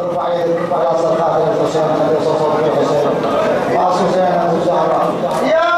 ارفع يدك على صدقات الحسين الذي صوت الحسين واسس زينب الزهراء يا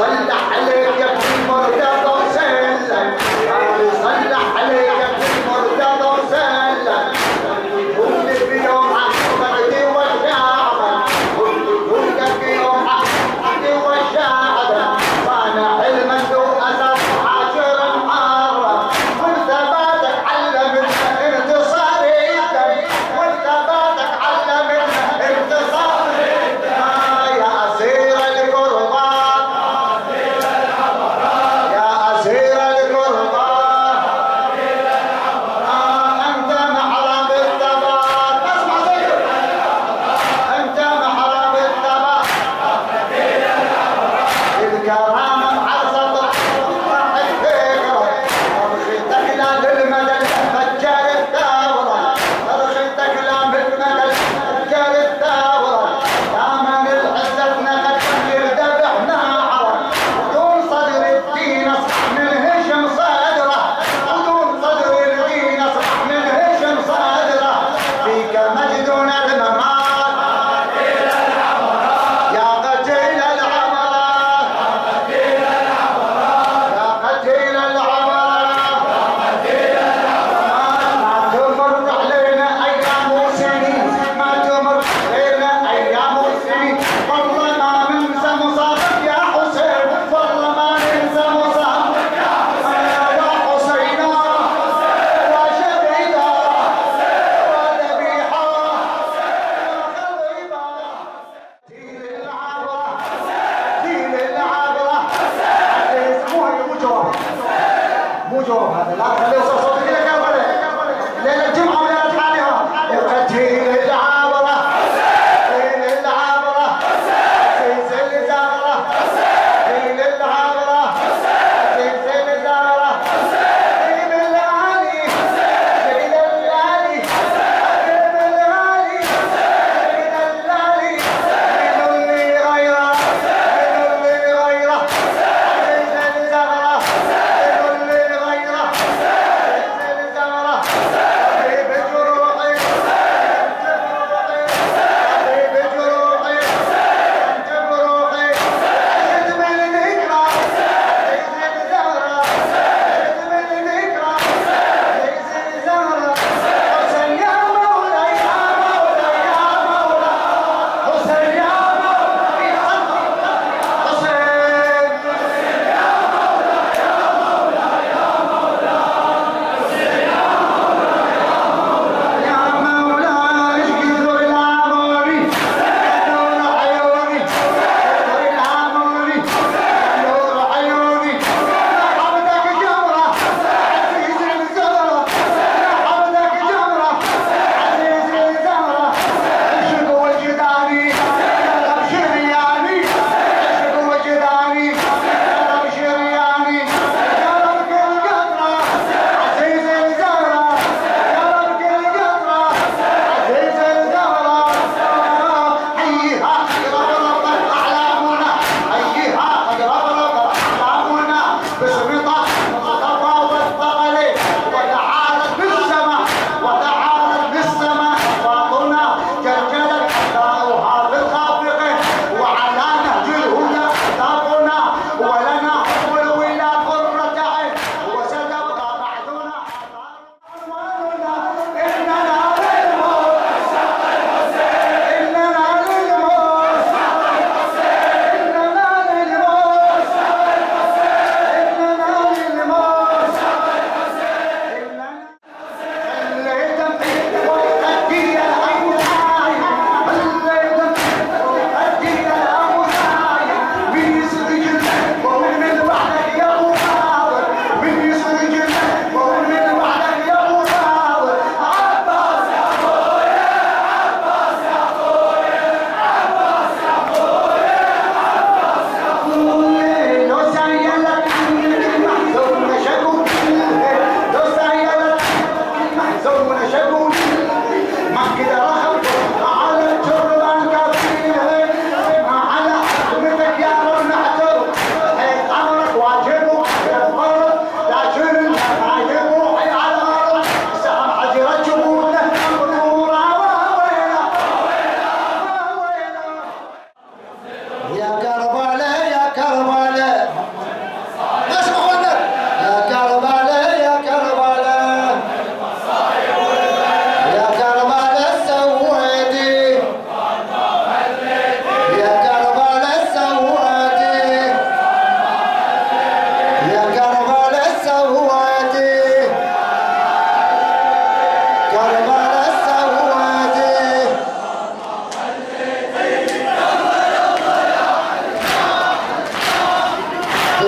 বাড়িতে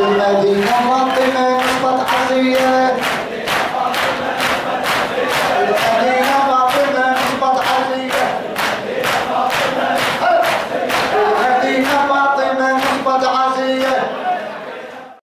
Terima kasih.